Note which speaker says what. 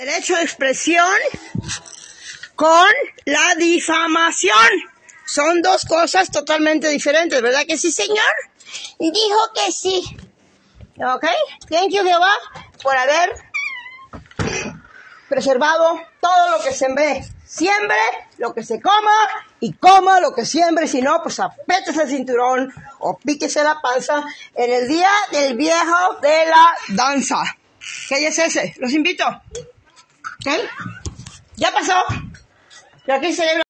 Speaker 1: Derecho de expresión con la difamación. Son dos cosas totalmente diferentes, ¿verdad que sí, señor? Dijo que sí. ¿Ok? Thank you, Jehová, por haber preservado todo lo que sembré. Siembre lo que se coma y coma lo que siembre. Si no, pues apétese el cinturón o píquese la panza en el día del viejo de la danza. ¿Qué día es ese? Los invito. ¿Ok? Ya pasó. Pero aquí se